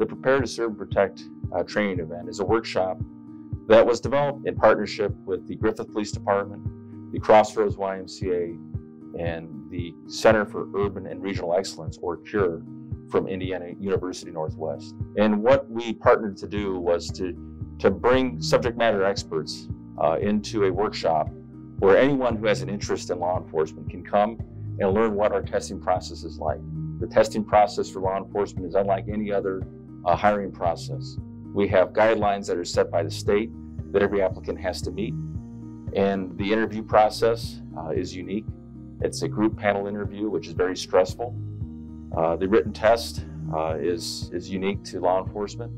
The Prepare to Serve and Protect uh, training event is a workshop that was developed in partnership with the Griffith Police Department, the Crossroads YMCA, and the Center for Urban and Regional Excellence, or CURE, from Indiana University Northwest. And what we partnered to do was to, to bring subject matter experts uh, into a workshop where anyone who has an interest in law enforcement can come and learn what our testing process is like. The testing process for law enforcement is unlike any other uh, hiring process. We have guidelines that are set by the state that every applicant has to meet. And the interview process uh, is unique. It's a group panel interview, which is very stressful. Uh, the written test uh, is, is unique to law enforcement.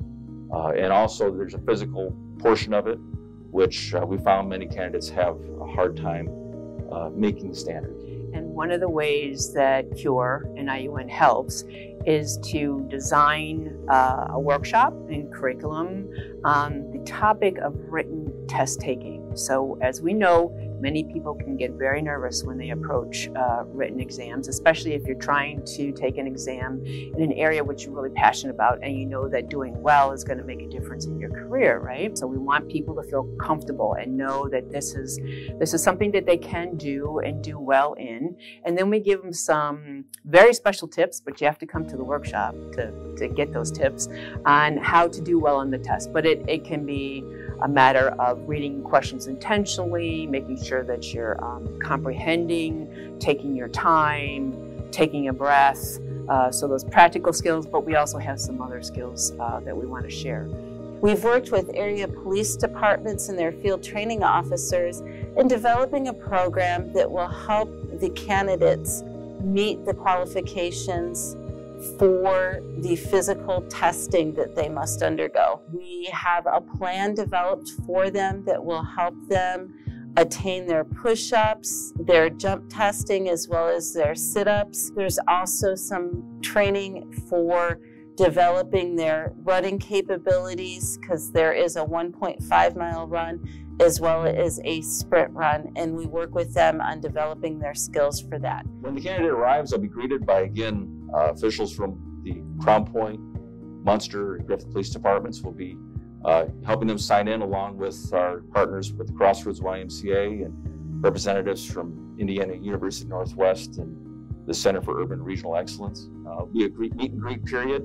Uh, and also, there's a physical portion of it, which uh, we found many candidates have a hard time making the standard. One of the ways that CURE and IUN helps is to design uh, a workshop and curriculum on the topic of written test taking. So, as we know, Many people can get very nervous when they approach uh, written exams, especially if you're trying to take an exam in an area which you're really passionate about and you know that doing well is going to make a difference in your career, right? So we want people to feel comfortable and know that this is this is something that they can do and do well in. And then we give them some very special tips, but you have to come to the workshop to, to get those tips on how to do well on the test. But it, it can be a matter of reading questions intentionally, making sure that you're um, comprehending, taking your time, taking a breath. Uh, so those practical skills, but we also have some other skills uh, that we want to share. We've worked with area police departments and their field training officers in developing a program that will help the candidates meet the qualifications for the physical testing that they must undergo. We have a plan developed for them that will help them attain their push ups, their jump testing, as well as their sit ups. There's also some training for developing their running capabilities because there is a 1.5 mile run as well as a sprint run, and we work with them on developing their skills for that. When the candidate arrives, they'll be greeted by again uh, officials from the Crown Point, Munster, and Griffith Police Departments will be uh, helping them sign in along with our partners with the Crossroads YMCA and representatives from Indiana University Northwest and the Center for Urban Regional Excellence. Uh, be a meet and greet period,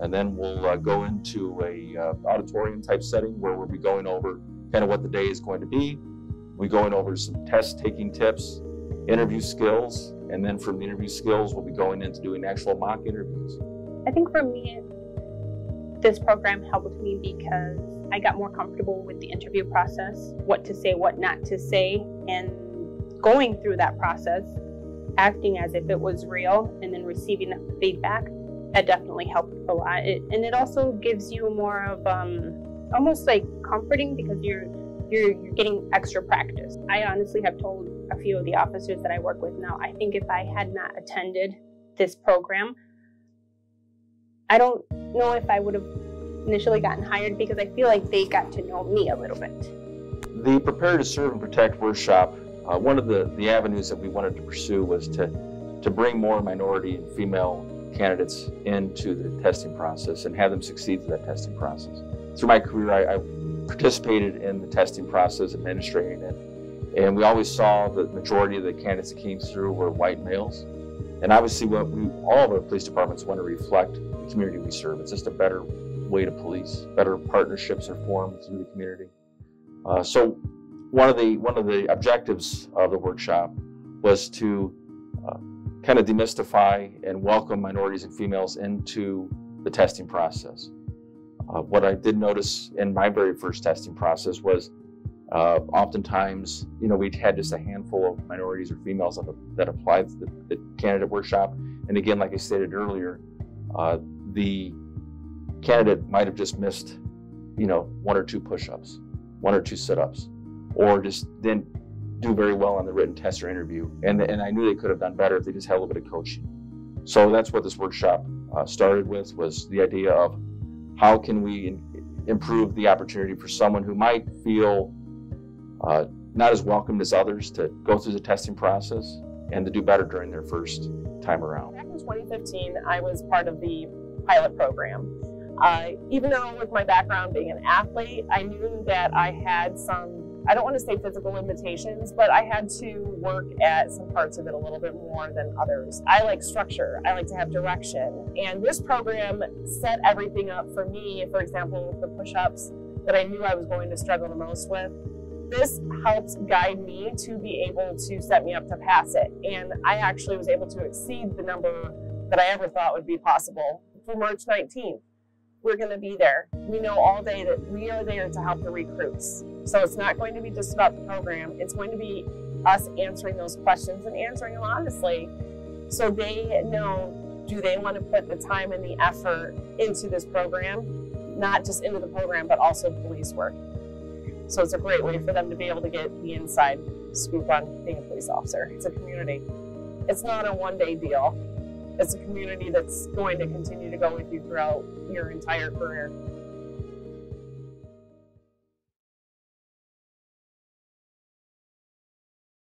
and then we'll uh, go into a uh, auditorium type setting where we'll be going over kind of what the day is going to be. We're going over some test taking tips, interview skills, and then from the interview skills, we'll be going into doing actual mock interviews. I think for me, this program helped me because I got more comfortable with the interview process, what to say, what not to say, and going through that process, acting as if it was real, and then receiving feedback. That definitely helped a lot. It, and it also gives you more of um, almost like comforting because you're you're, you're getting extra practice. I honestly have told a few of the officers that I work with now, I think if I had not attended this program, I don't know if I would have initially gotten hired because I feel like they got to know me a little bit. The Prepare to Serve and Protect workshop, uh, one of the, the avenues that we wanted to pursue was to, to bring more minority and female candidates into the testing process and have them succeed through that testing process. Through my career, I, I participated in the testing process, administering it, and we always saw the majority of the candidates that came through were white males. And obviously, what we all of our police departments want to reflect the community we serve. It's just a better way to police, better partnerships are formed through the community. Uh, so, one of the one of the objectives of the workshop was to uh, kind of demystify and welcome minorities and females into the testing process. Uh, what I did notice in my very first testing process was uh, oftentimes, you know, we had just a handful of minorities or females that, that applied to the, the, candidate workshop. And again, like I stated earlier, uh, the candidate might have just missed, you know, one or two push-ups, one or two sit-ups, or just didn't do very well on the written test or interview. And, and I knew they could have done better if they just had a little bit of coaching. So that's what this workshop uh, started with was the idea of how can we improve the opportunity for someone who might feel uh, not as welcomed as others to go through the testing process and to do better during their first time around. Back in 2015, I was part of the pilot program. Uh, even though with my background being an athlete, I knew that I had some I don't want to say physical limitations, but I had to work at some parts of it a little bit more than others. I like structure, I like to have direction. And this program set everything up for me, for example, the push ups that I knew I was going to struggle the most with. This helps guide me to be able to set me up to pass it. And I actually was able to exceed the number that I ever thought would be possible for March 19th we're going to be there. We know all day that we are there to help the recruits. So it's not going to be just about the program, it's going to be us answering those questions and answering them honestly so they know do they want to put the time and the effort into this program, not just into the program, but also police work. So it's a great way for them to be able to get the inside scoop on being a police officer. It's a community. It's not a one day deal it's a community that's going to continue to go with you throughout your entire career.